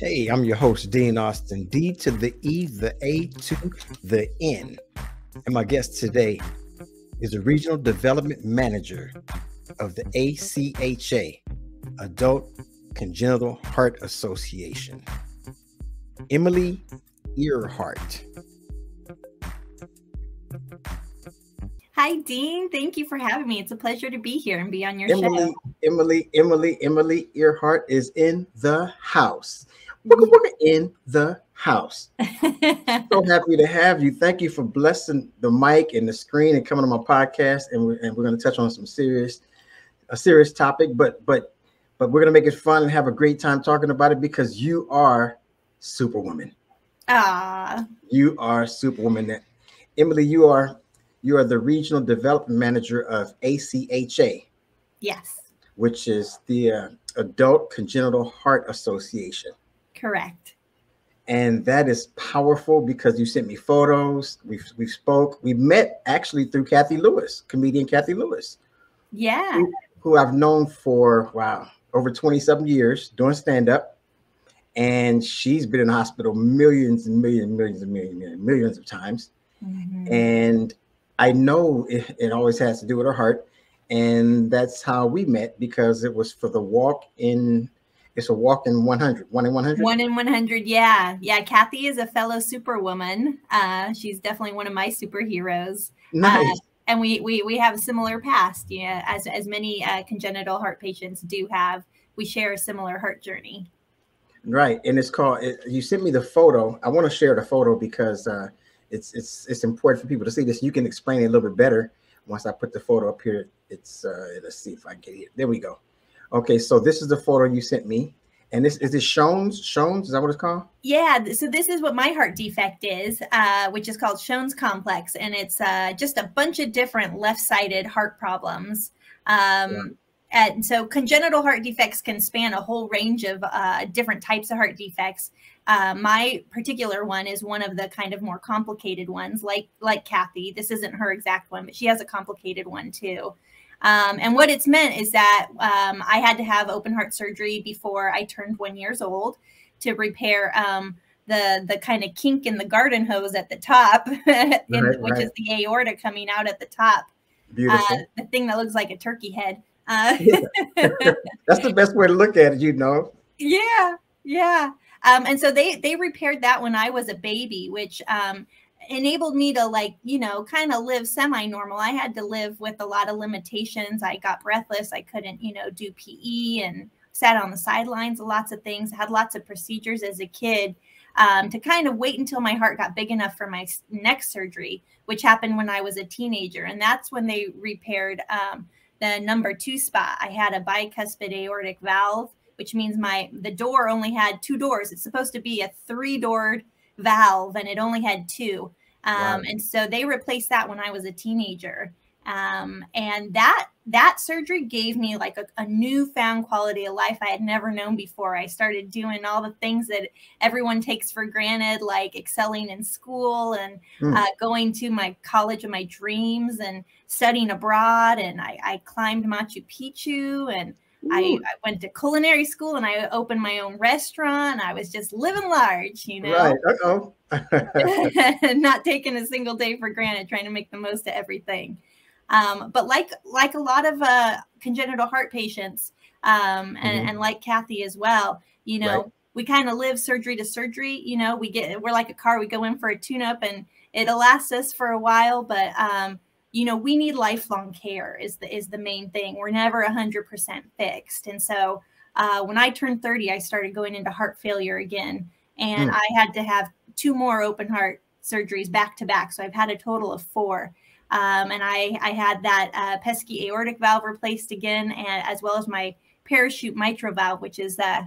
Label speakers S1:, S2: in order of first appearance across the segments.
S1: Hey, I'm your host, Dean Austin, D to the E, the A to the N. And my guest today is the Regional Development Manager of the ACHA, Adult Congenital Heart Association, Emily Earhart.
S2: Hi, Dean. Thank you for having me. It's a pleasure to be here and be on your
S1: Emily,
S2: show.
S1: Emily, Emily, Emily Earhart is in the house. Wooga in the house. so happy to have you. Thank you for blessing the mic and the screen and coming on my podcast. And we're, and we're going to touch on some serious, a serious topic, but but but we're going to make it fun and have a great time talking about it because you are Superwoman.
S2: Ah,
S1: You are Superwoman. Emily, you are you are the regional development manager of ACHA,
S2: yes,
S1: which is the uh, Adult Congenital Heart Association.
S2: Correct.
S1: and that is powerful because you sent me photos. We we spoke. We met actually through Kathy Lewis, comedian Kathy Lewis,
S2: Yeah,
S1: who I've known for wow over twenty seven years doing stand up, and she's been in the hospital millions and millions, millions and millions, millions, millions of times.
S2: Mhm.
S1: And I know it, it always has to do with her heart, and that's how we met because it was for the walk in. It's a walk in one hundred, one in one hundred.
S2: one in 100. Yeah, yeah. Kathy is a fellow superwoman. Uh, she's definitely one of my superheroes.
S1: Nice.
S2: and we we we have a similar past. Yeah, as as many uh, congenital heart patients do have. We share a similar heart journey.
S1: Right, and it's called. It, you sent me the photo. I want to share the photo because uh, it's it's it's important for people to see this. You can explain it a little bit better once I put the photo up here. It's uh, let's see if I get it. There we go. Okay, so this is the photo you sent me, and this is this Shones. Shones is that what it's called?
S2: Yeah, so this is what my heart defect is, uh, which is called Shone's complex, and it's uh, just a bunch of different left-sided heart problems. Um, And so congenital heart defects can span a whole range of uh, different types of heart defects. Uh, my particular one is one of the kind of more complicated ones, like like Kathy. This isn't her exact one, but she has a complicated one too. Um, and what it's meant is that um, I had to have open heart surgery before I turned one years old to repair um, the the kind of kink in the garden hose at the top, in,
S1: Right,
S2: which
S1: right.
S2: is the aorta coming out at the top,
S1: Beautiful.
S2: uh, the thing that looks like a turkey head. Uh,
S1: That's the best way to look at it. You know.
S2: yeah, yeah. Um, and so they they repaired that when I was a baby, which um, enabled me to like you know kind of live semi normal. I had to live with a lot of limitations. I got breathless. I couldn't you know do PE and sat on the sidelines. Lots of things. Had lots of procedures as a kid. Um, to kind of wait until my heart got big enough for my next surgery, which happened when I was a teenager, and that's when they repaired um, the number two spot. I had a bicuspid aortic valve which means my the door only had two doors. It's supposed to be a three doored valve, and it only had two. Um,
S1: Wow.
S2: And so they replaced that when I was a teenager. Um, and that that surgery gave me like a, a newfound quality of life I had never known before. I started doing all the things that everyone takes for granted, like excelling in school and
S1: Hmm.
S2: uh, going to my college of my dreams and studying abroad. And I, I climbed Machu Picchu and I, I went to culinary school and I opened my own restaurant. I was just living large, you know,
S1: right. Uh oh.
S2: not taking a single day for granted, trying to make the most of everything. Um, but like like a lot of uh, congenital heart patients, um, and,
S1: Mhm.
S2: and like Kathy as well, you know,
S1: Right.
S2: we kind of live surgery to surgery. You know, we get we're like a car. We go in for a tune-up, and it'll last us for a while, but um, you know, we need lifelong care. Is the is the main thing. We're never hundred percent fixed, and so uh, when I turned thirty, I started going into heart failure again, and
S1: Hmm.
S2: I had to have two more open heart surgeries back to back. So I've had a total of four. Um, and I, I had that uh, pesky aortic valve replaced again, and as well as my parachute mitral valve, which is that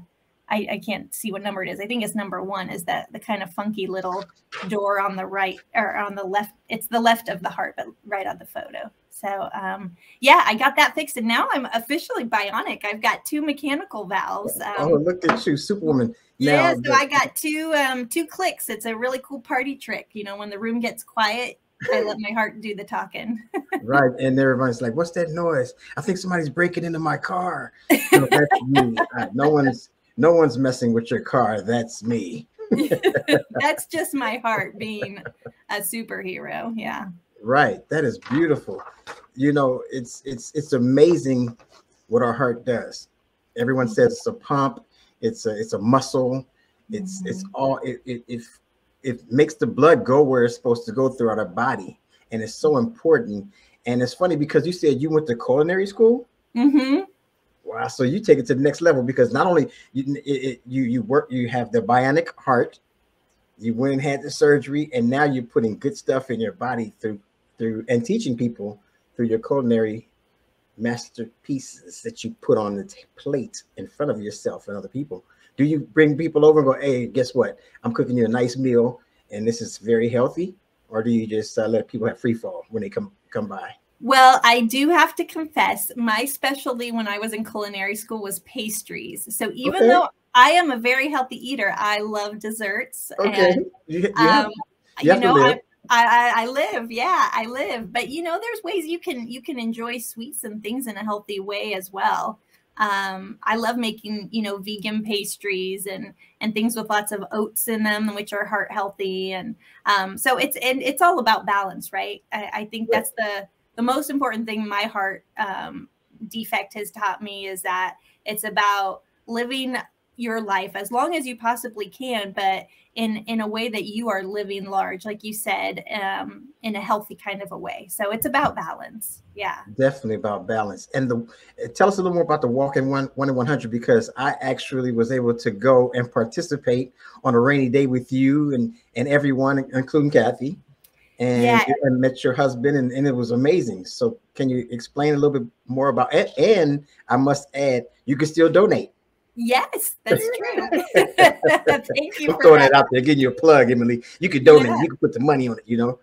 S2: I, I can't see what number it is. I think it's number one. Is that the kind of funky little door on the right or on the left? It's the left of the heart, but right on the photo. So um, yeah, I got that fixed, and now I'm officially bionic. I've got two mechanical valves. Um,
S1: oh, look at you, Superwoman.
S2: yeah,
S1: Now,
S2: so I got two um two clicks. It's a really cool party trick. You know, when the room gets quiet, I let my heart do the talking.
S1: right, and everybody's like, "What's that noise?" I think somebody's breaking into my car. No. Uh, no one's no one's messing with your car. That's me.
S2: That's just my heart being a superhero. Yeah.
S1: Right. That is beautiful. You know, it's it's it's amazing what our heart does. Everyone says it's a pump, it's a it's a muscle, it's mm-hmm. it's all it, it it it makes the blood go where it's supposed to go throughout our body. And it's so important. And it's funny because you said you went to culinary school.
S2: Mm-hmm.
S1: Wow. So you take it to the next level because not only you it, it, you you work, you have the bionic heart, you went and had the surgery, and now you're putting good stuff in your body through through and teaching people through your culinary masterpieces that you put on the plate in front of yourself and other people. Do you bring people over and go, "Hey, guess what? I'm cooking you a nice meal, and this is very healthy," or do you just uh, let people have free fall when they come come by?
S2: Well, I do have to confess, my specialty when I was in culinary school was pastries. So even okay. though I am a very healthy eater, I love desserts.
S1: Okay. And, you, you, um, you,
S2: you know, I, I, I live, yeah, I live. But you know, there's ways you can you can enjoy sweets and things in a healthy way as well. Um, I love making, you know, vegan pastries and and things with lots of oats in them, which are heart healthy. And um, so it's and it's all about balance, right? I, I think that's the the most important thing my heart um, defect has taught me is that it's about living your life as long as you possibly can but in in a way that you are living large like you said um in a healthy kind of a way. So it's about balance. Yeah.
S1: Definitely about balance. And the tell us a little more about the walk in one one in 100 because i actually was able to go and participate on a rainy day with you and and everyone including kathy and, yeah. met your husband and, and it was amazing. So can you explain a little bit more about it? And i must add you can still donate.
S2: Yes that's true. Thank
S1: you i'm throwing that. out there getting you a plug emily. You can donate. Yeah. you can put the money on it you know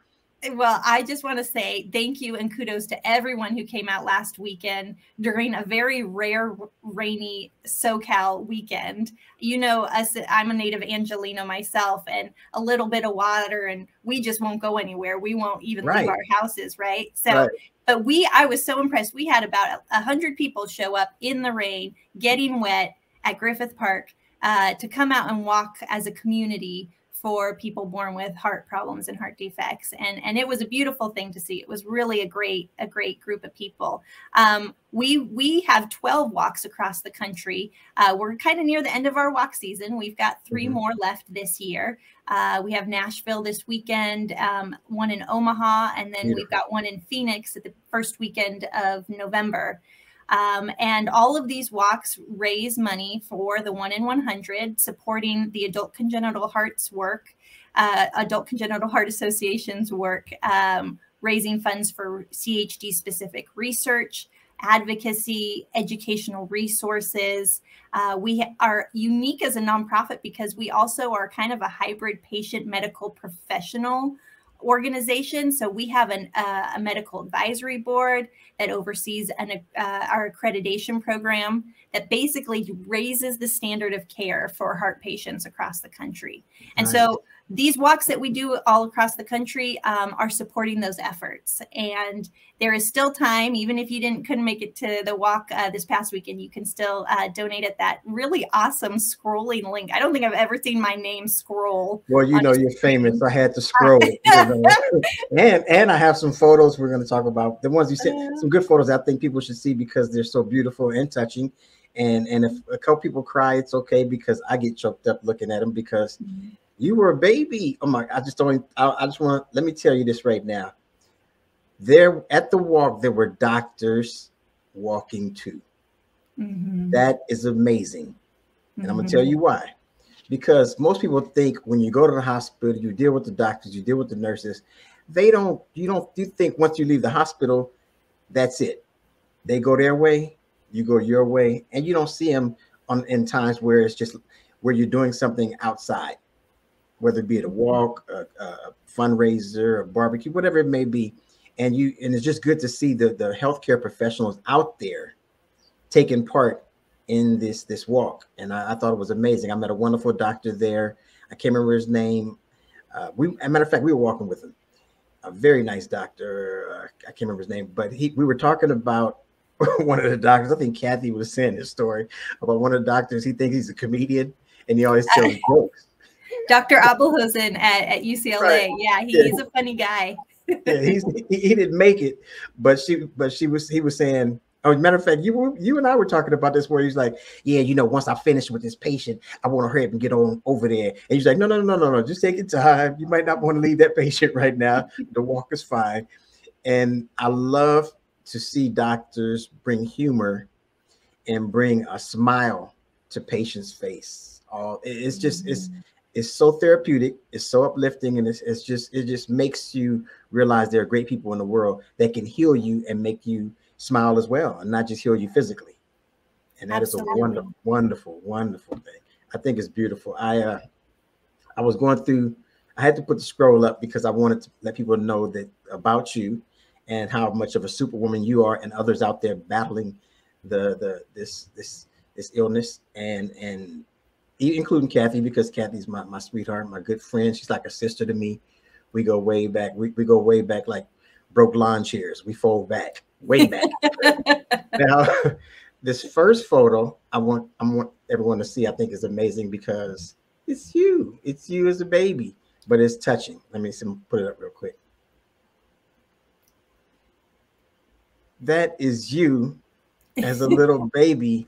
S2: well, I just want to say thank you and kudos to everyone who came out last weekend during a very rare rainy SoCal weekend. You know, us, I'm a native Angeleno myself, and a little bit of water, and we just won't go anywhere. We won't even right. leave our houses, right? So, right. but we, I was so impressed. We had about a hundred people show up in the rain, getting wet at Griffith Park uh, to come out and walk as a community for people born with heart problems and heart defects. And and it was a beautiful thing to see. It was really a great a great group of people. Um, we we have 12 walks across the country. Uh, we're kind of near the end of our walk season. We've got 3 mm-hmm. more left this year. Uh, we have nashville this weekend um, one in omaha and then we've got one in phoenix at the first weekend of november um, and all of these walks raise money for the One in 100, supporting the Adult Congenital Hearts work, uh, Adult Congenital Heart Association's work, um, raising funds for CHD specific research, advocacy, educational resources. Uh, we are unique as a nonprofit because we also are kind of a hybrid patient medical professional organization. So we have an, uh, a medical advisory board that oversees an, uh, our accreditation program that basically raises the standard of care for heart patients across the country. And right. so these walks that we do all across the country um, are supporting those efforts. And there is still time even if you didn't couldn't make it to the walk uh, this past weekend you can still uh, donate at that really awesome scrolling link. I don't think i've ever seen my name scroll
S1: well you know you're famous. I had to scroll and and i have some photos we're going to talk about. The ones you said some good photos i think people should see because they're so beautiful and touching. And and if a couple people cry it's okay because i get choked up looking at them because mm-hmm you were a baby. Oh my! I just don't. I, I just want. Let me tell you this right now. There at the walk, there were doctors walking too. Mm-hmm. That is amazing, and mm-hmm. I'm gonna tell you why. Because most people think when you go to the hospital, you deal with the doctors, you deal with the nurses. They don't. You don't. You think once you leave the hospital, that's it. They go their way, you go your way, and you don't see them on in times where it's just where you're doing something outside whether it be at a walk, a, a fundraiser, a barbecue, whatever it may be. And you and it's just good to see the the healthcare professionals out there taking part in this this walk. And I, I thought it was amazing. I met a wonderful doctor there. I can't remember his name. Uh, we, as a matter of fact, we were walking with him. A very nice doctor. Uh, I can't remember his name, but he we were talking about one of the doctors. I think Kathy was saying this story about one of the doctors. He thinks he's a comedian, and he always tells jokes.
S2: Dr. Aboulhosn at, at UCLA. Right. Yeah, he, yeah, he's a funny guy.
S1: yeah, he's he, he, didn't make it, but she but she was he was saying. Oh, matter of fact, you were you and I were talking about this where he's like, Yeah, you know, once I finish with this patient, I want to hurry up and get on over there. And he's like, No, no, no, no, no, just take your time. You might not want to leave that patient right now. The walk is fine. And I love to see doctors bring humor and bring a smile to patients' face. All it's just it's mm-hmm. It's so therapeutic, it's so uplifting, and it's, it's just it just makes you realize there are great people in the world that can heal you and make you smile as well, and not just heal you physically. And that Absolutely. is a wonderful, wonderful, wonderful thing. I think it's beautiful. I uh I was going through I had to put the scroll up because I wanted to let people know that about you and how much of a superwoman you are and others out there battling the the this this this illness and and including Kathy because Kathy's my, my sweetheart, my good friend. She's like a sister to me. We go way back. We, we go way back like broke lawn chairs. We fold back way back. now, this first photo I want I want everyone to see. I think is amazing because it's you. It's you as a baby, but it's touching. Let me see, put it up real quick. that is you as a little baby.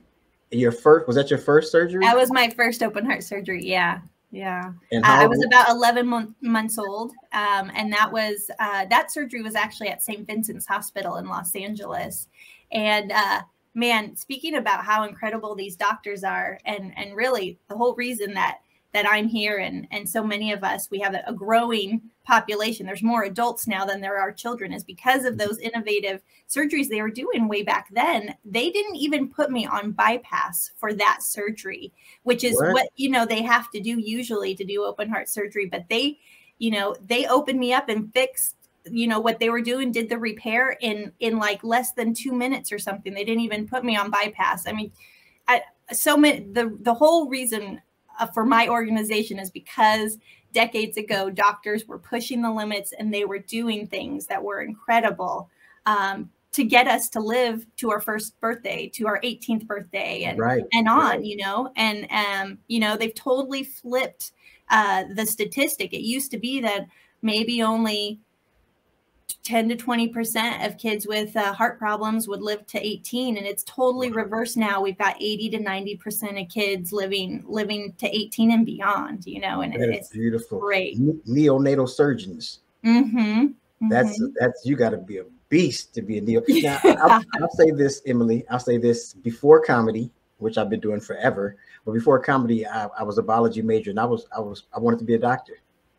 S1: Your first was that your first surgery?
S2: That was my first open heart surgery. Yeah, yeah. And uh, I was about 11 month, months old, um, and that was uh, that surgery was actually at St. Vincent's Hospital in Los Angeles. And uh, man, speaking about how incredible these doctors are, and and really the whole reason that that I'm here and and so many of us we have a, growing population. There's more adults now than there are children. Is because of mm-hmm. those innovative surgeries they were doing way back then. They didn't even put me on bypass for that surgery which is what, what you know they have to do usually to do open heart surgery. But they you know they opened me up and fixed you know what they were doing did the repair in in like less than 2 minutes or something. They didn't even put me on bypass. I mean I, so many the the whole reason uh, for my organization is because decades ago doctors were pushing the limits and they were doing things that were incredible um, to get us to live to our first birthday to our 18th birthday and right, and on right. you know? And um you know they've totally flipped uh the statistic. It used to be that maybe only 10 to 20% of kids with uh, heart problems would live to 18 and it's totally reversed now. We've got 80 to 90% of kids living living to 18 and beyond you know and
S1: that
S2: it's
S1: beautiful.
S2: great.
S1: Neonatal surgeons.
S2: Mm-hmm. Mm-hmm.
S1: that's that's you got to be a beast to be a neo I'll, I'll say this emily i'll say this before comedy which i've been doing forever but before comedy I, I was a biology major and i was i was i wanted to be a doctor.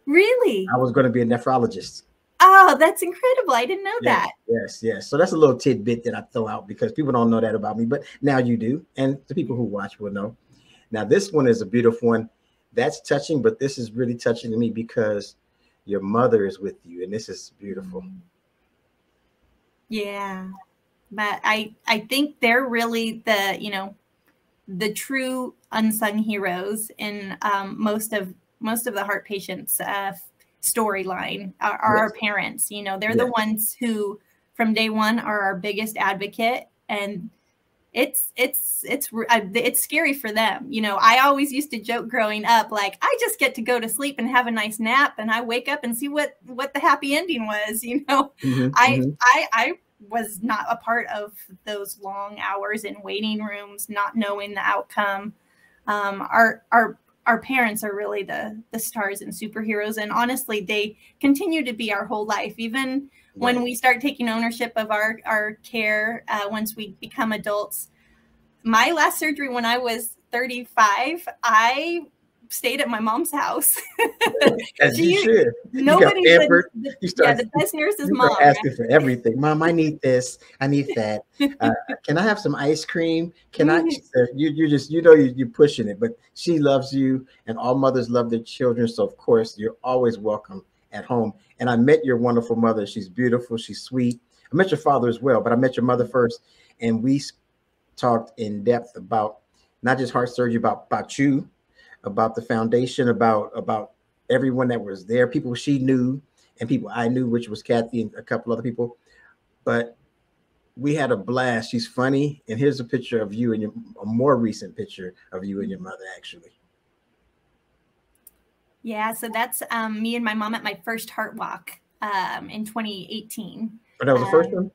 S2: Really?
S1: I was going to be a nephrologist
S2: Oh, that's incredible. I didn't know
S1: yes,
S2: that.
S1: Yes, yes. So that's a little tidbit that I throw out because people don't know that about me, but now you do. And the people who watch will know. Now, this one is a beautiful one. That's touching, but this is really touching to me because your mother is with you, and this is beautiful.
S2: Yeah. But I I think they're really the, you know, the true unsung heroes in um, most of most of the heart patients uh, storyline are, are yes. our parents you know they're yes. the ones who from day one are our biggest advocate and it's it's it's it's scary for them you know i always used to joke growing up like i just get to go to sleep and have a nice nap and i wake up and see what what the happy ending was you know mm-hmm, i mm-hmm. i i was not a part of those long hours in waiting rooms not knowing the outcome um, our our our parents are really the the stars and superheroes and honestly they continue to be our whole life. Even when we start taking ownership of our our care uh, once we become adults my last surgery when i was 35 i stayed at my mom's house.
S1: As she, you should. Nobody you
S2: pampered. You start, yeah, the best nurse's mom.
S1: Asking right? for everything. Mom, I need this. I need that. Uh, can I have some ice cream? Can I? You you just you know you, you're pushing it, but she loves you, and all mothers love their children. So of course you're always welcome at home. And I met your wonderful mother. She's beautiful. She's sweet. I met your father as well, but I met your mother first, and we talked in depth about not just heart surgery, about about you, about the foundation, about about everyone that was there, people she knew and people I knew, which was Kathy and a couple other people. But we had a blast. She's funny, and here's a picture of you and your a more recent picture of you and your mother, actually.
S2: Yeah, so that's um, me and my mom at my first heart walk um, in 2018.
S1: But that was the first um, one.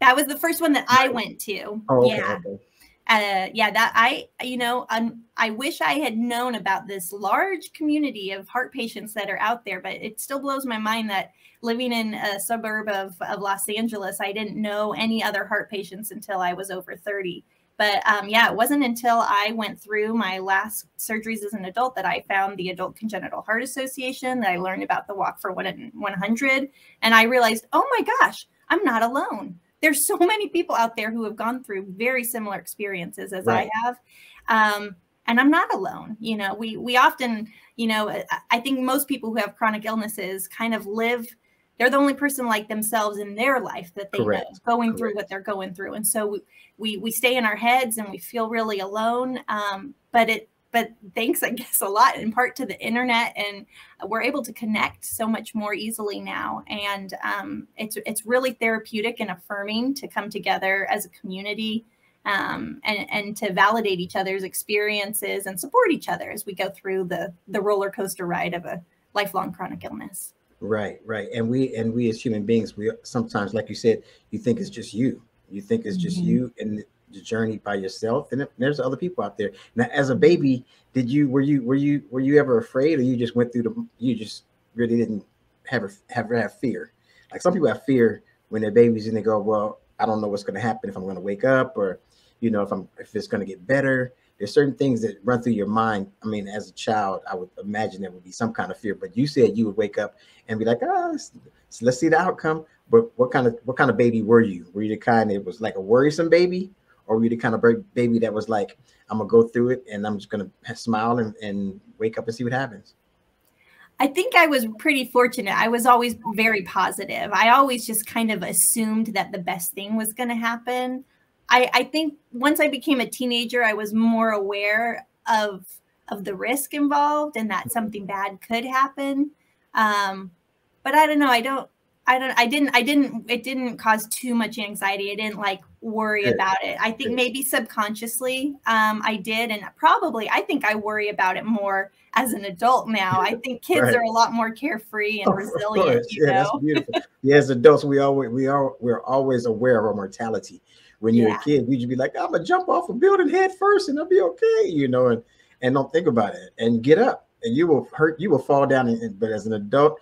S2: That was the first one that I went to.
S1: Oh, okay, yeah. Okay
S2: uh, yeah, that I, you know, um, I wish I had known about this large community of heart patients that are out there, but it still blows my mind that living in a suburb of, of Los Angeles, I didn't know any other heart patients until I was over 30. But um, yeah, it wasn't until I went through my last surgeries as an adult that I found the Adult Congenital Heart Association, that I learned about the Walk for 100. And I realized, oh my gosh, I'm not alone there's so many people out there who have gone through very similar experiences as right. I have. Um, and I'm not alone. You know, we we often, you know, I think most people who have chronic illnesses kind of live. They're the only person like themselves in their life that they Correct. know going Correct. through what they're going through, and so we, we we stay in our heads and we feel really alone. Um, but it but thanks i guess a lot in part to the internet and we're able to connect so much more easily now. And um, it's it's really therapeutic and affirming to come together as a community um, and and to validate each other's experiences and support each other as we go through the the roller coaster ride of a lifelong chronic illness.
S1: Right right. And we and we as human beings we sometimes like you said you think it's just you. You think it's just mm-hmm. you and the journey by yourself and there's other people out there. Now as a baby did you were you were you were you ever afraid or you just went through the you just really didn't have a, have have fear? Like some people have fear when they're babies and they go well i don't know what's going to happen if i'm going to wake up or you know if i'm if it's going to get better. There's certain things that run through your mind. I mean as a child i would imagine there would be some kind of fear but you said you would wake up and be like oh let's, let's see the outcome. But what kind of what kind of baby were you? Were you the kind that was like a worrisome baby or were you the kind of baby that was like, I'm gonna go through it and I'm just gonna smile and, and wake up and see what happens?
S2: I think I was pretty fortunate. I was always very positive. I always just kind of assumed that the best thing was going to happen. I, I, think once I became a teenager, I was more aware of of the risk involved and that something bad could happen. Um, but I don't know. I don't. I don't. I didn't. I didn't. It didn't cause too much anxiety. I didn't like worry Good. about it. I think Good. maybe subconsciously um, I did, and probably I think I worry about it more as an adult now. I think kids right. are a lot more carefree and oh, resilient.
S1: yeah, know? that's beautiful. yeah, as adults, we always we are we're always aware of our mortality. When you're yeah. a kid, just be like, I'm gonna jump off a building head first, and I'll be okay, you know, and and don't think about it and get up, and you will hurt, you will fall down. And, but as an adult,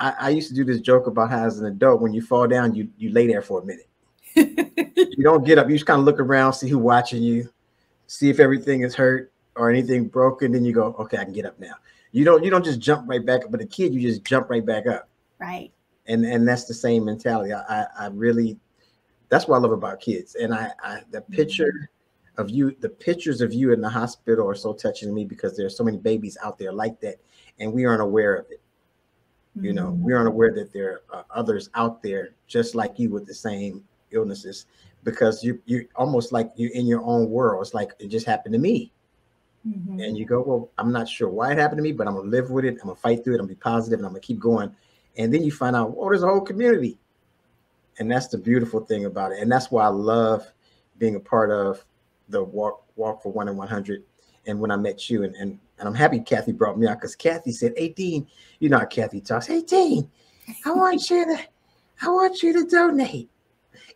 S1: I, I used to do this joke about how as an adult, when you fall down, you you lay there for a minute you don't get up. You just kind of look around, see who watching you, see if everything is hurt or anything broken. Then you go, okay, I can get up now. You don't you don't just jump right back up, but a kid, you just jump right back up.
S2: Right.
S1: And and that's the same mentality. I I, I really that's what I love about kids. And I, I the mm-hmm. picture of you, the pictures of you in the hospital are so touching to me because there's so many babies out there like that, and we aren't aware of it. You know, mm-hmm. we aren't aware that there are others out there just like you with the same illnesses because you you almost like you're in your own world. It's like it just happened to me. Mm-hmm. And you go, well, I'm not sure why it happened to me, but I'm gonna live with it. I'm gonna fight through it. I'm gonna be positive, and I'm gonna keep going. And then you find out, oh, there's a whole community, and that's the beautiful thing about it. And that's why I love being a part of the walk walk for one and 100. And when I met you, and and, and I'm happy Kathy brought me out because Kathy said, 18, you know how Kathy talks, 18. I want you to, I want you to donate.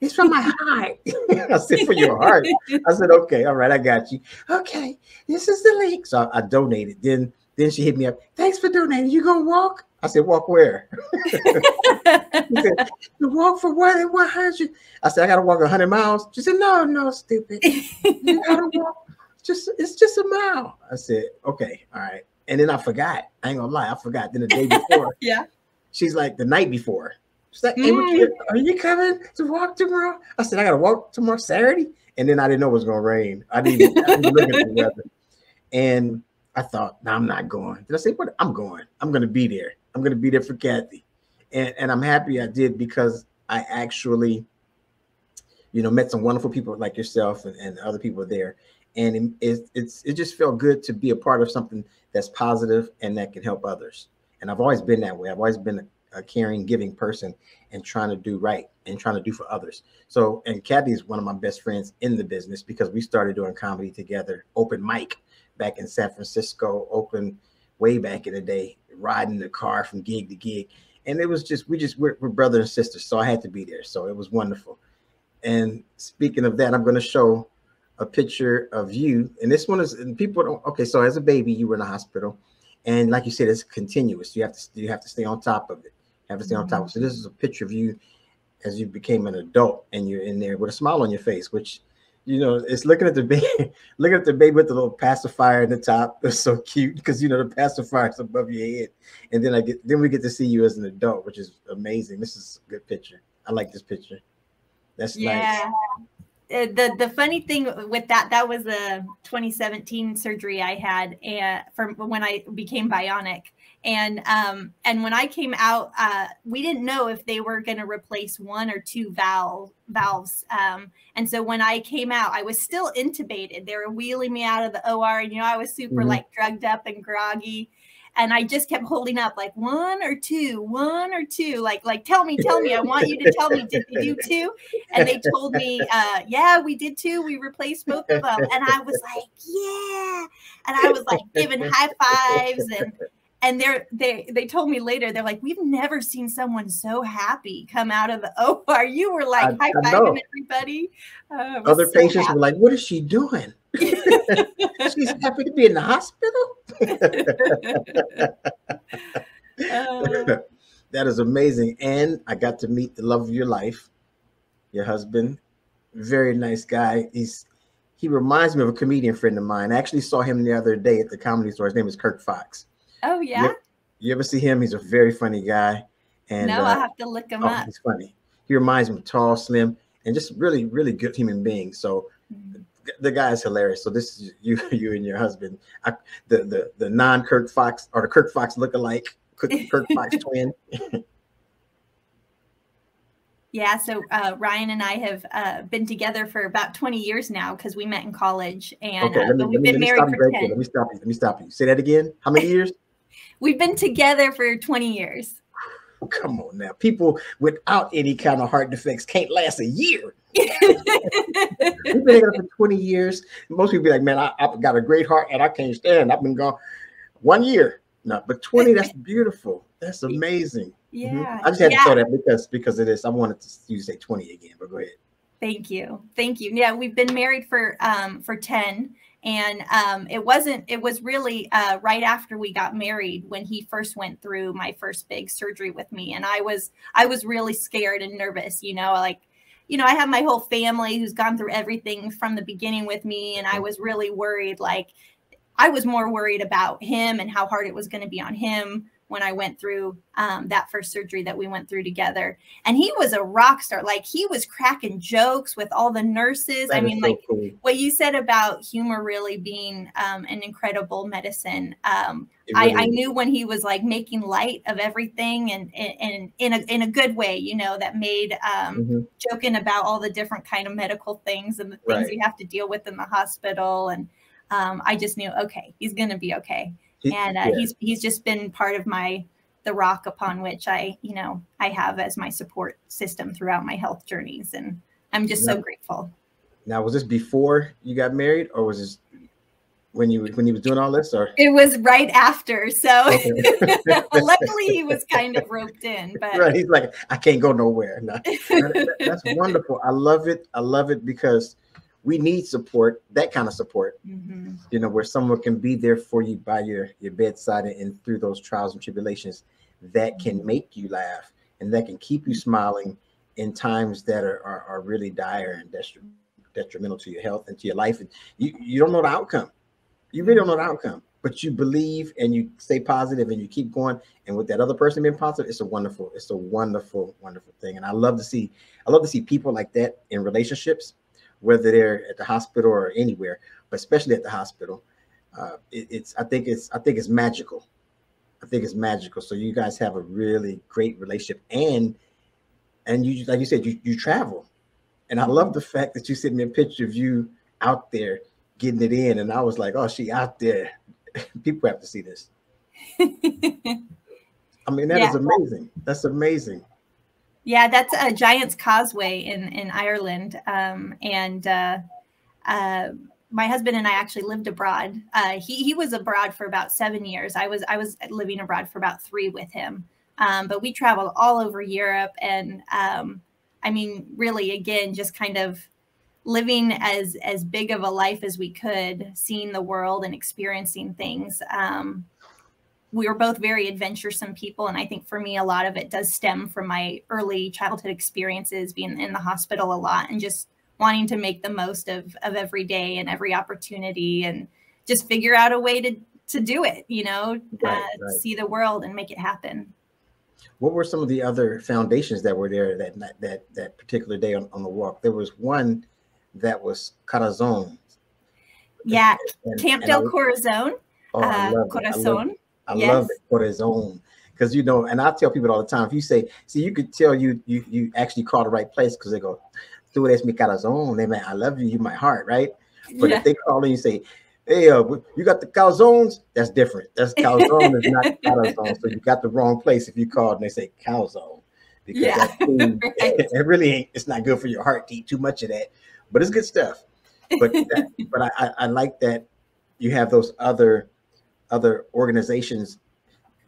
S1: It's from my heart. I said, for your heart. I said, okay, all right, I got you. Okay, this is the link. So I, I donated. Then then she hit me up. Thanks for donating. You gonna walk? I said, walk where? said, you walk for what and 100. I said, I gotta walk 100 miles. She said, no, no, stupid. You gotta walk. Just it's just a mile. I said, okay, all right. And then I forgot. I ain't gonna lie, I forgot. Then the day before,
S2: yeah.
S1: She's like the night before. She's like, hey, mm. are you coming to walk tomorrow? I said, I got to walk tomorrow Saturday. And then I didn't know it was going to rain. I didn't, I didn't look at the weather. And I thought, no, I'm not going. Did I say, what? I'm going. I'm going to be there. I'm going to be there for Kathy. And, and I'm happy I did because I actually, you know, met some wonderful people like yourself and, and other people there. And it, it's, it just felt good to be a part of something that's positive and that can help others. And I've always been that way. I've always been a caring, giving person and trying to do right and trying to do for others. So, and Kathy is one of my best friends in the business because we started doing comedy together, open mic back in San Francisco, open way back in the day, riding the car from gig to gig. And it was just, we just, we're, we're brother and sister. So I had to be there. So it was wonderful. And speaking of that, I'm going to show a picture of you. And this one is, and people don't, okay, so as a baby, you were in the hospital. And like you said, it's continuous. You have to, you have to stay on top of it. To on top. So this is a picture of you as you became an adult and you're in there with a smile on your face, which you know, it's looking at the baby, looking at the baby with the little pacifier in the top. It's so cute because you know the pacifier is above your head, and then I get then we get to see you as an adult, which is amazing. This is a good picture. I like this picture. That's yeah.
S2: nice. Uh, the the funny thing with that that was a 2017 surgery I had and from when I became bionic and um and when I came out uh we didn't know if they were going to replace one or two valve valves um and so when I came out I was still intubated they were wheeling me out of the OR and you know I was super mm-hmm. like drugged up and groggy and I just kept holding up like one or two, one or two, like like tell me, tell me. I want you to tell me. Did you do two? And they told me, uh, yeah, we did two. We replaced both of them, and I was like, yeah, and I was like giving high fives and and they're they they told me later they're like we've never seen someone so happy come out of the OR. You were like high fiving everybody.
S1: Uh, Other so patients happy. were like, "What is she doing?" She's happy to be in the hospital. uh, that is amazing, and I got to meet the love of your life, your husband. Very nice guy. He's he reminds me of a comedian friend of mine. I actually saw him the other day at the comedy store. His name is Kirk Fox.
S2: Oh yeah. You,
S1: you ever see him? He's a very funny guy.
S2: And no, uh, I have to look him oh, up.
S1: He's funny. He reminds me of tall, slim, and just really, really good human being. So mm-hmm. the guy is hilarious. So this is you, you and your husband. I, the the the non Kirk Fox or the Kirk Fox lookalike, Kirk Fox twin.
S2: Yeah, so uh, Ryan and I have uh, been together for about 20 years now because we met in college, and okay, uh, me, we've been married for 10.
S1: Let me stop you. Let me stop you. Say that again. How many years?
S2: We've been together for 20 years.
S1: Come on now. People without any kind of heart defects can't last a year. We've been together for 20 years. Most people be like, man, I, have got a great heart and I can't stand. I've been gone one year. No, but 20, that's beautiful. That's amazing.
S2: Mm-hmm. Yeah. Mm-hmm.
S1: I just had
S2: yeah.
S1: to throw that because because of this. I wanted to you say 20 again, but go ahead.
S2: Thank you. Thank you. Yeah, we've been married for um for 10 and um, it wasn't it was really uh, right after we got married when he first went through my first big surgery with me. And i was i was really scared and nervous you know like you know i have my whole family who's gone through everything from the beginning with me and i was really worried like i was more worried about him and how hard it was going to be on him when I went through um, that first surgery that we went through together. And he was a rock star. Like he was cracking jokes with all the nurses. That I mean, so like cool. what you said about humor really being um, an incredible medicine. Um, really I, I, knew when he was like making light of everything and, and, in a in a good way, you know, that made um, mm-hmm. joking about all the different kind of medical things and the things right. you have to deal with in the hospital. And um, I just knew, okay, he's going to be okay and uh, yeah. he's he's just been part of my the rock upon which I you know I have as my support system throughout my health journeys, and I'm just now, so grateful.
S1: Now, was this before you got married, or was this when you when he was doing all this, or
S2: it was right after? So okay. luckily, he was kind of roped in. But
S1: right, he's like, I can't go nowhere. No. That's wonderful. I love it. I love it because we need support, that kind of support, mm-hmm. you know, where someone can be there for you by your your bedside and, and through those trials and tribulations that can mm-hmm. make you laugh and that can keep you smiling in times that are, are, are really dire and detri- detrimental to your health and to your life. And you, you don't know the outcome. You really don't know the outcome, but you believe and you stay positive and you keep going. And with that other person being positive, it's a wonderful, it's a wonderful, wonderful thing. And I love to see, I love to see people like that in relationships whether they're at the hospital or anywhere, but especially at the hospital. Uh, it, it's I think it's I think it's magical. I think it's magical. So you guys have a really great relationship, and and you like you said you you travel, and I love the fact that you sent me a picture of you out there getting it in, and I was like, oh, she out there. People have to see this. I mean, that yeah. is amazing. That's amazing.
S2: Yeah, that's a Giant's Causeway in in Ireland, um, and uh, uh, my husband and I actually lived abroad. Uh, he he was abroad for about seven years. I was I was living abroad for about three with him. Um, but we traveled all over Europe, and um, I mean, really, again, just kind of living as as big of a life as we could, seeing the world and experiencing things. Um, we were both very adventuresome people, and I think for me, a lot of it does stem from my early childhood experiences, being in the hospital a lot, and just wanting to make the most of of every day and every opportunity and just figure out a way to to do it you know right, uh, right. see the world and make it happen
S1: what were some of the other foundations that were there that that that particular day on, on the walk there was one that was corazon
S2: yeah and, camp and del corazon oh, uh, corazon.
S1: I love, I yes. love it corazon because you know and i tell people all the time if you say see you could tell you you you actually call the right place because they go tú eres mi corazón. They mean, I love you, you my heart, right? But yeah. if they call and you say, hey, uh, you got the calzones, that's different. That's calzone is not calzone. So you got the wrong place if you called and they say calzone. Because yeah. that food, right. it really ain't, it's not good for your heart to eat too much of that, but it's good stuff. But that, but I, I like that you have those other other organizations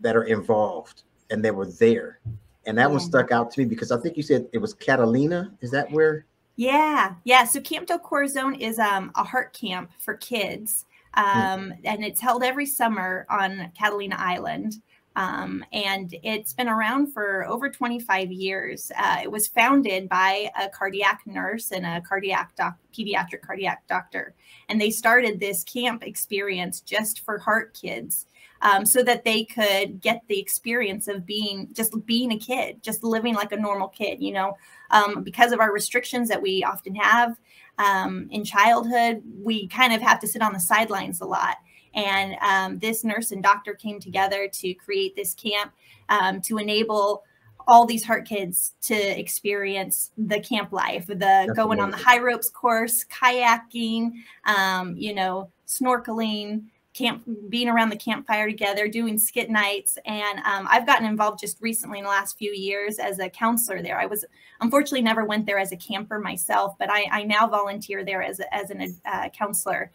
S1: that are involved and they were there. And that yeah. one stuck out to me because I think you said it was Catalina. Is that where?
S2: Yeah, yeah. So Camp del Corazon is um, a heart camp for kids, hmm. um, and it's held every summer on Catalina Island. Um, and it's been around for over 25 years. Uh, it was founded by a cardiac nurse and a cardiac doc, pediatric cardiac doctor, and they started this camp experience just for heart kids. Um, so that they could get the experience of being just being a kid, just living like a normal kid, you know, um, because of our restrictions that we often have um, in childhood, we kind of have to sit on the sidelines a lot. And um, this nurse and doctor came together to create this camp um, to enable all these heart kids to experience the camp life, the That's going amazing. on the high ropes course, kayaking, um, you know, snorkeling, camp being around the campfire together doing skit nights. And um, i've gotten involved just recently in the last few years as a counselor there. I was unfortunately never went there as a camper myself but i, I now volunteer there as, a, as an uh, counselor.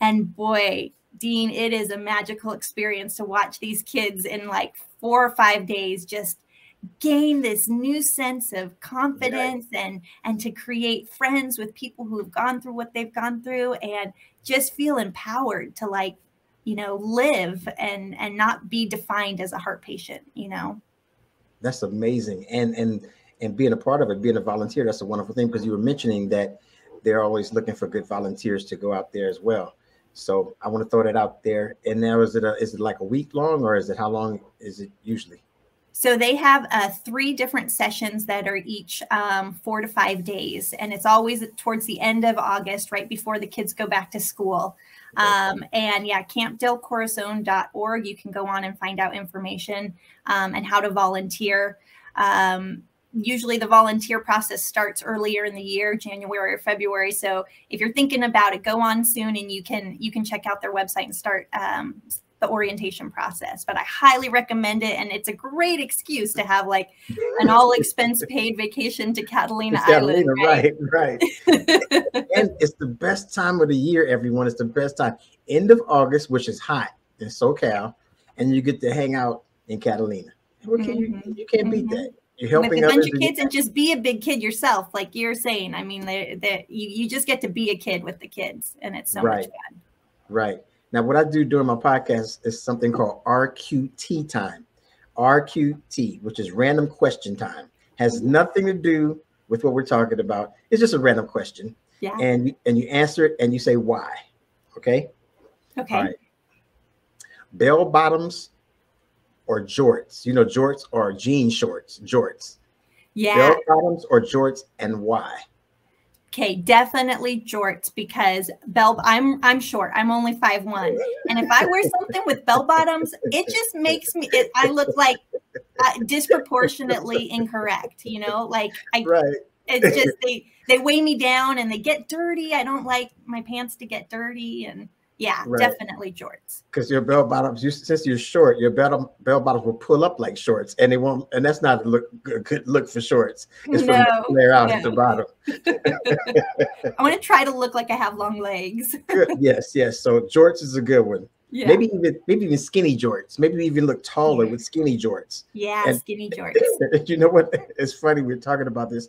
S2: And boy dean it is a magical experience to watch these kids in like four or five days just gain this new sense of confidence and and to create friends with people who have gone through what they've gone through and just feel empowered to like you know live and and not be defined as a heart patient you know?
S1: That's amazing. And and and being a part of it being a volunteer that's a wonderful thing because you were mentioning that they're always looking for good volunteers to go out there as well so i want to throw that out there and now is it a, is it like a week long or is it how long is it usually
S2: so they have uh, three different sessions that are each um, four to five days, and it's always towards the end of August, right before the kids go back to school. Um, and yeah, campdelcorazon.org. You can go on and find out information um, and how to volunteer. Um, usually the volunteer process starts earlier in the year, January or February. So if you're thinking about it, go on soon and you can you can check out their website and start um, the orientation process, but I highly recommend it. And it's a great excuse to have like an all expense paid vacation to Catalina, Island.
S1: Right, right. and it's the best time of the year, everyone. It's the best time. End of August, which is hot in SoCal, and you get to hang out in Catalina. Can mm-hmm. you, you, can't beat mm-hmm. that. You're helping
S2: with a bunch of kids and just be a big kid yourself, like you're saying. I mean, they, you, you just get to be a kid with the kids, and it's so right. much fun.
S1: Right. Now, what I do during my podcast is something called RQT time. RQT, which is random question time, has nothing to do with what we're talking about. It's just a random question. Yeah. And and you answer it and you say why. Okay.
S2: Okay. All right.
S1: Bell bottoms or jorts. You know, jorts or jean shorts. Jorts.
S2: Yeah.
S1: Bell bottoms or jorts and why?
S2: Okay, definitely jorts because bell. I'm I'm short. I'm only five one, and if I wear something with bell bottoms, it just makes me. It, I look like uh, disproportionately incorrect. You know, like I. Right. It's just they they weigh me down and they get dirty. I don't like my pants to get dirty, and yeah, right. definitely jorts.
S1: Because your bell bottoms, you, since you're short, your bell bell bottoms will pull up like shorts, and they won't. And that's not a look good look for shorts. It's no, from there out no. at the bottom.
S2: I want to try to look like I have long legs.
S1: good. Yes, yes. So jorts is a good one. Yeah. Maybe even maybe even skinny jorts. Maybe even look taller with skinny jorts.
S2: Yeah, and, skinny jorts.
S1: you know what? It's funny we're talking about this.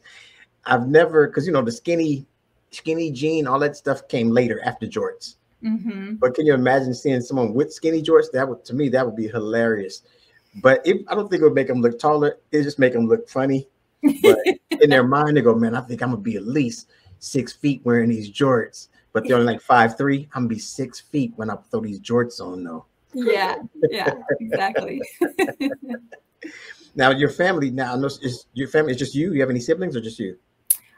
S1: I've never because you know the skinny skinny jean, all that stuff came later after jorts. Mm-hmm. But can you imagine seeing someone with skinny jorts? That would to me that would be hilarious. But if, I don't think it would make them look taller. It just make them look funny. But in their mind, they go, "Man, I think I'm gonna be at least six feet wearing these jorts." but they're only like five three. I'm gonna be six feet when I throw these jorts on though.
S2: Yeah, yeah, exactly.
S1: now your family now is your family is just you. You have any siblings or just you?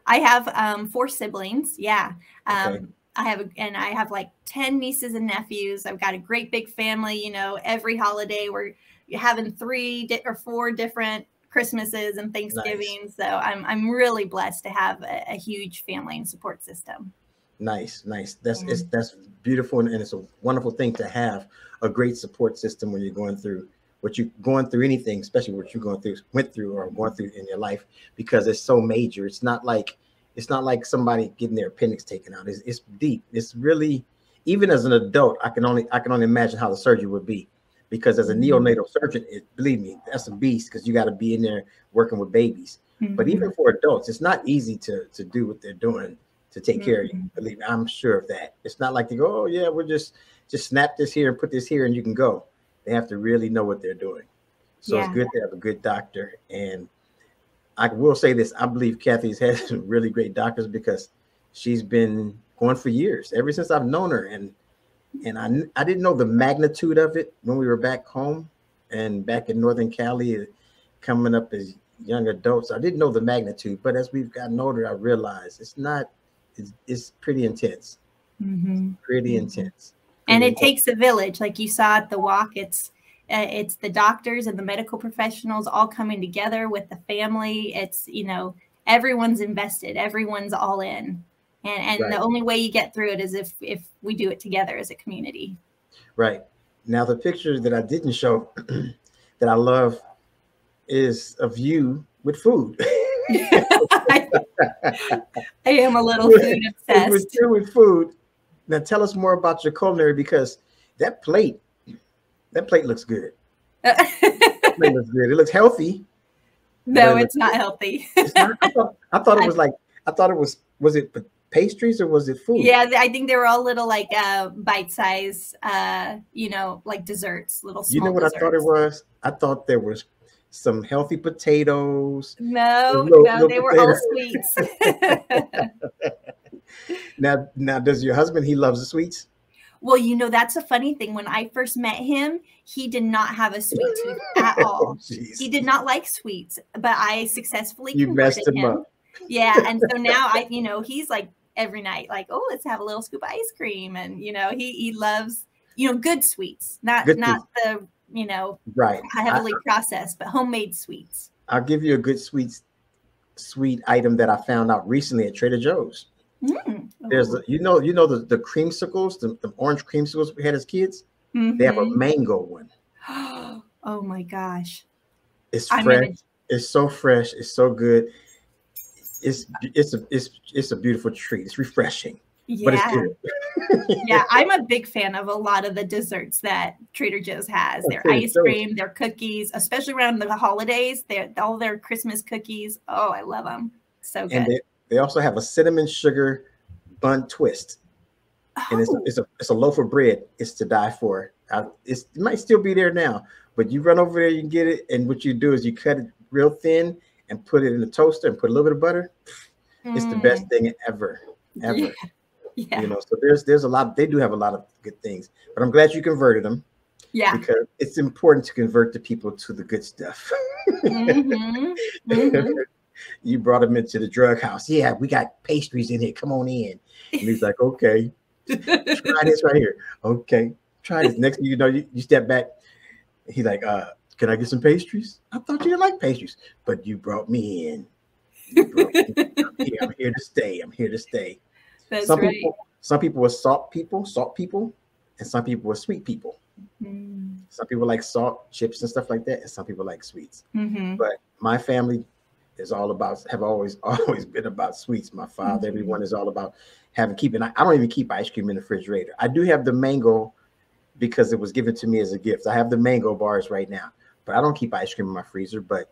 S2: I have um, four siblings. Yeah. Um, okay. I have, a, and I have like 10 nieces and nephews. I've got a great big family. You know, every holiday we're having three di- or four different Christmases and Thanksgivings. Nice. So I'm, I'm really blessed to have a, a huge family and support system.
S1: Nice, nice. That's it's that's beautiful and, and, it's a wonderful thing to have a great support system when you're going through what you're going through anything, especially what you're going through went through or going through in your life because it's so major. It's not like it's not like somebody getting their appendix taken out. It's, it's deep. It's really even as an adult, I can only I can only imagine how the surgery would be because as a mm-hmm. neonatal surgeon, it, believe me, that's a beast because you got to be in there working with babies. Mm-hmm. But even for adults, it's not easy to to do what they're doing to take mm-hmm. care of you. Mm-hmm. Believe me, I'm sure of that. It's not like they go, oh yeah, we're just just snap this here and put this here and you can go. They have to really know what they're doing. So yeah. it's good to have a good doctor. And I will say this: I believe Kathy's had some really great doctors because she's been going for years, ever since I've known her. And and I I didn't know the magnitude of it when we were back home and back in Northern Cali, coming up as young adults. I didn't know the magnitude, but as we've gotten older, I realized it's not It's, it's pretty intense. Mm-hmm. Pretty mm-hmm. intense.
S2: Pretty and it intense. takes a village, like you saw at the walk. It's uh, it's the doctors and the medical professionals all coming together with the family. It's you know everyone's invested, everyone's all in, and and right. the only way you get through it is if if we do it together as a community.
S1: Right. Now the picture that I didn't show that I love is of you with food.
S2: I, I am a little food obsessed.
S1: With with food. Now tell us more about your culinary because that plate, that plate looks good. plate looks good. It looks healthy.
S2: No, it it's not healthy.
S1: it's not, I, thought, I thought it was like I thought it was was it pastries or was it food?
S2: Yeah, I think they were all little like uh bite size uh you know like desserts, little
S1: You know what
S2: desserts.
S1: I thought it was? I thought there was some healthy potatoes.
S2: No, little, no, little they potatoes. were all
S1: sweets. now, now, does your husband? He loves the sweets.
S2: Well, you know that's a funny thing. When I first met him, he did not have a sweet tooth at all. Oh, he did not like sweets, but I successfully you messed him, him. up. Yeah, and so now I, you know, he's like every night, like, oh, let's have a little scoop of ice cream, and you know, he he loves you know good sweets, not good not the you know,
S1: right,
S2: heavily I, processed, but homemade sweets.
S1: I'll give you a good sweet sweet item that I found out recently at Trader Joe's. Mm. There's a, you know you know the, the creamsicles, the, the orange creamsicles we had as kids. Mm-hmm. They have a mm-hmm. mango one.
S2: oh my gosh.
S1: It's fresh. It's so fresh. It's so good. It's it's a it's it's a beautiful treat. It's refreshing.
S2: Yeah. yeah, I'm a big fan of a lot of the desserts that Trader Joe's has. Their ice cream, their cookies, especially around the holidays. They're all their Christmas cookies. Oh, I love them. So good.
S1: They, also have a cinnamon sugar bun twist. Oh. And it's, oh. it's a it's a loaf of bread. It's to die for. I, it might still be there now, but you run over there, you can get it. And what you do is you cut it real thin and put it in the toaster and put a little bit of butter. Mm. It's the best mm. thing ever, ever. Yeah. Yeah. You know, so there's there's a lot. They do have a lot of good things, but I'm glad you converted them.
S2: Yeah.
S1: Because it's important to convert the people to the good stuff. Mm-hmm. Mm-hmm. You brought him into the drug house. Yeah, we got pastries in here. Come on in. And he's like, okay, try this right here. Okay, try this. Next thing you know, you, you step back. He's like, uh, can I get some pastries? I thought you didn't like pastries, but you brought me in. Brought me. I'm, here, I'm here to stay. I'm here to stay.
S2: That's
S1: some
S2: right.
S1: people, some people are salt people, salt people. and some people were sweet people. Mm. Some people like salt, chips, and stuff like that, and some people like sweets. Mm-hmm. But my family is all about have always always been about sweets. My father, mm-hmm. everyone is all about having keeping. I, I don't even keep ice cream in the refrigerator. I do have the mango because it was given to me as a gift. I have the mango bars right now, but I don't keep ice cream in my freezer. But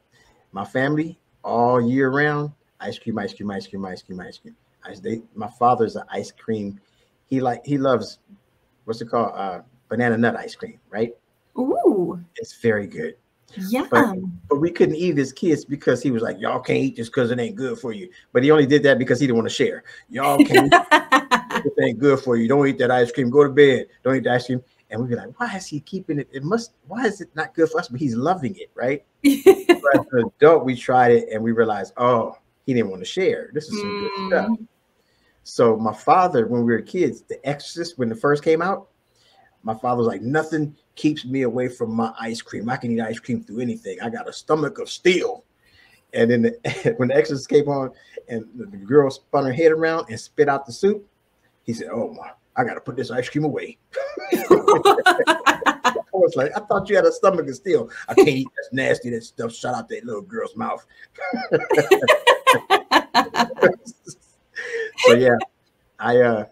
S1: my family all year round, ice cream, ice cream, ice cream, ice cream, ice cream. I, they, my father's an ice cream. He like he loves what's it called? Uh, banana nut ice cream, right?
S2: Ooh,
S1: it's very good.
S2: Yeah.
S1: But, but, we couldn't eat as kids because he was like, Y'all can't eat this because it ain't good for you. But he only did that because he didn't want to share. Y'all can't it ain't good for you. Don't eat that ice cream. Go to bed. Don't eat the ice cream. And we'd be like, why is he keeping it? It must, why is it not good for us? But he's loving it, right? but as an adult, we tried it and we realized, oh, he didn't want to share. This is some mm. good stuff. Mm. So my father, when we were kids, The Exorcist, when it first came out, my father was like, nothing keeps me away from my ice cream. I can eat ice cream through anything. I got a stomach of steel. And then the, when the Exorcist came on and the girl spun her head around and spit out the soup, he said, oh my, I got to put this ice cream away. I was like, I thought you had a stomach of steel. I can't eat that nasty that stuff shot out that little girl's mouth. so yeah, I uh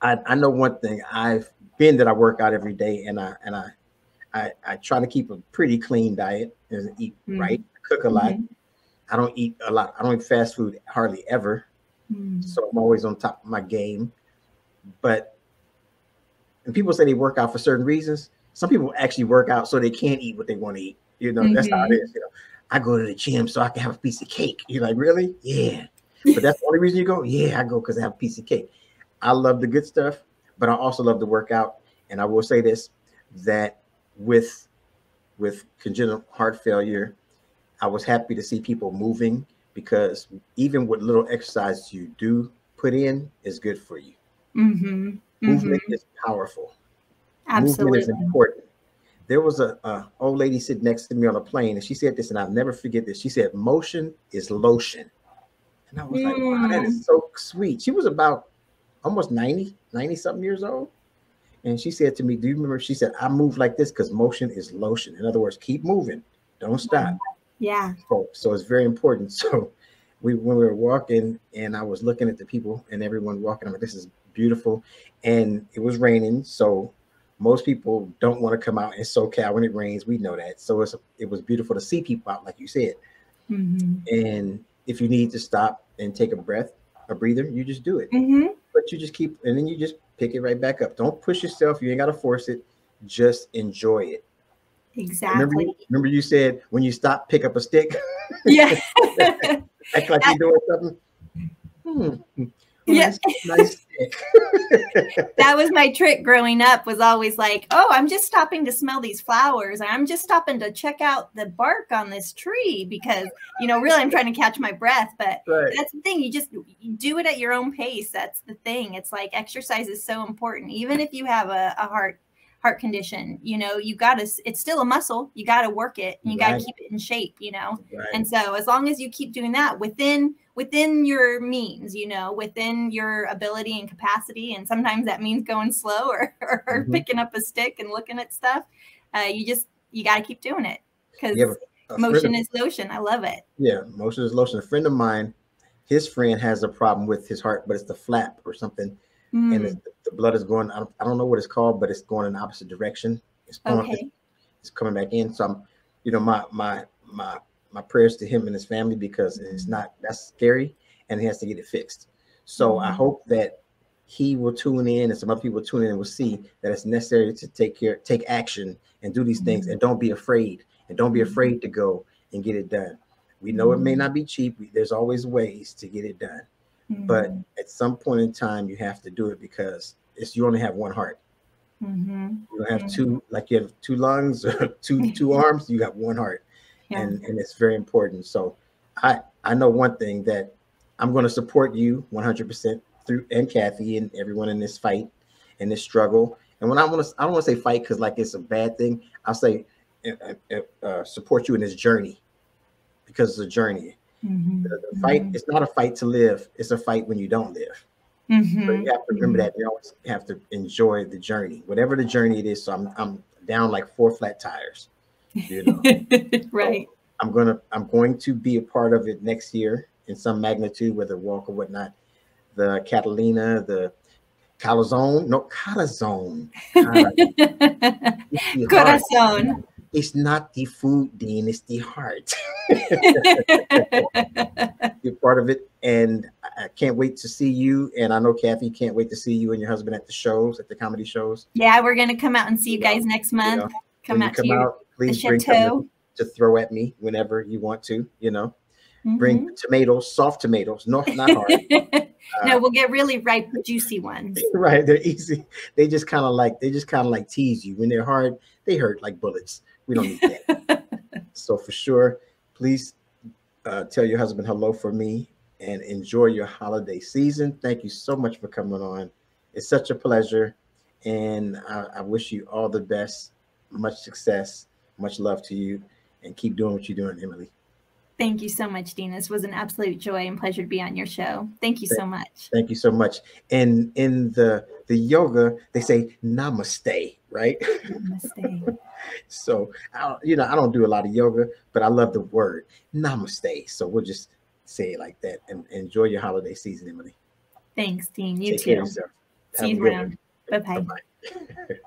S1: I I know one thing. I've been that I work out every day and I and I I, I try to keep a pretty clean diet and eat mm-hmm. right, cook a lot. Mm-hmm. I don't eat a lot. I don't eat fast food hardly ever. Mm-hmm. So I'm always on top of my game. But and people say they work out for certain reasons. Some people actually work out so they can't eat what they want to eat. You know, that's how it mm-hmm. You know, I go to the gym so I can have a piece of cake. You're like, really? Yeah. But that's the only reason you go? Yeah, I go because I have a piece of cake. I love the good stuff, but I also love to work out. And I will say this that with with congenital heart failure, I was happy to see people moving because even with little exercises you do put in is good for you. Mm-hmm. Movement mm-hmm. is powerful.
S2: Absolutely.
S1: Movement is important. There was a, a, old lady sitting next to me on a plane, and she said this, and I'll never forget this. She said, "Motion is lotion." And I was mm. like, wow, that is mm. so sweet. She was about almost 90, 90 something years old. And she said to me, Do you remember? She said, I move like this because motion is lotion. In other words, keep moving, don't stop.
S2: Yeah.
S1: So, so it's very important. So we when we were walking and I was looking at the people and everyone walking, I'm like, this is beautiful. And it was raining. So most people don't want to come out in SoCal when it rains. We know that. So it's it was beautiful to see people out, like you said. Mm-hmm. And if you need to stop and take a breath, a breather, you just do it. Mm-hmm. But you just keep, and then you just pick it right back up. Don't push yourself. You ain't got to force it. Just enjoy it.
S2: Exactly.
S1: Remember, remember you said when you stop, pick up a stick.
S2: Yeah.
S1: Act like you're doing something.
S2: Hmm. Yeah. Nice, that was my trick growing up was always like, oh, I'm just stopping to smell these flowers. I'm just stopping to check out the bark on this tree because, you know, really I'm trying to catch my breath. But right. that's the thing. You just you do it at your own pace. That's the thing. It's like exercise is so important. Even if you have a, a heart heart condition you know you got to it's still a muscle you got to work it you right. got to keep it in shape you know right. and so as long as you keep doing that within within your means you know within your ability and capacity and sometimes that means going slow or, or mm-hmm. picking up a stick and looking at stuff uh, you just you got to keep doing it because yeah, motion of, is lotion i love it
S1: yeah motion is lotion a friend of mine his friend has a problem with his heart but it's the flap or something mm. and the blood is going. I don't, I don't, know what it's called, but it's going in the opposite direction. It's going. Okay. It's, coming back in. So I'm, you know, my my my my prayers to him and his family because it's not that's scary and he has to get it fixed. So mm-hmm. I hope that he will tune in and some other people tune in and will see that it's necessary to take care, take action and do these mm-hmm. things and don't be afraid and don't be mm-hmm. afraid to go and get it done. We know mm-hmm. it may mm-hmm. not be cheap. There's always ways to get it done. But mm-hmm. at some point in time, you have to do it because it's you only have one heart. Mm-hmm. You don't have mm-hmm. two, like you have two lungs or two two arms. You got one heart, yeah. and and it's very important. So I I know one thing that I'm going to support you 100 percent through and Kathy and everyone in this fight in this struggle. And when I want to, I don't want to say fight because like it's a bad thing. I'll say uh, uh, uh, support you in this journey because it's a journey. Mm-hmm. The, the, fight, mm-hmm. it's not a fight to live, it's a fight when you don't live.
S2: Mm-hmm.
S1: So you have to remember that you always have to enjoy the journey, whatever the journey it is. So I'm I'm down like four flat tires. You know,
S2: right.
S1: So I'm gonna I'm going to be a part of it next year in some magnitude, whether walk or whatnot. The Catalina, the Calzone, no Calzone.
S2: Corazon.
S1: It's not the food, Dean. It's the heart. You're part of it, and I can't wait to see you. And I know Kathy can't wait to see you and your husband at the shows, at the comedy shows.
S2: Yeah, we're gonna come out and see you guys next month.
S1: You know,
S2: come out
S1: come out, please bring something to throw at me whenever you want to. You know,
S2: Mhm.
S1: bring tomatoes, soft tomatoes, no, not hard.
S2: no, we'll get really ripe, juicy ones.
S1: right, they're easy. They just kind of like they just kind of like tease you. When they're hard, they hurt like bullets. We don't need that. so for sure, please uh, tell your husband hello for me and enjoy your holiday season. Thank you so much for coming on. It's such a pleasure, and I, I wish you all the best, much success, much love to you, and keep doing what you're doing, Emily.
S2: Thank you so much, Dean. This was an absolute joy and pleasure to be on your show. Thank you so much.
S1: Thank you so much. And in the the yoga, they say namaste, right?
S2: Namaste.
S1: so I, you know, I don't do a lot of yoga, but I love the word namaste. So we'll just say it like that. And enjoy your holiday season, Emily.
S2: Thanks, Dean. You
S1: Take care
S2: too. See you around. Bye bye.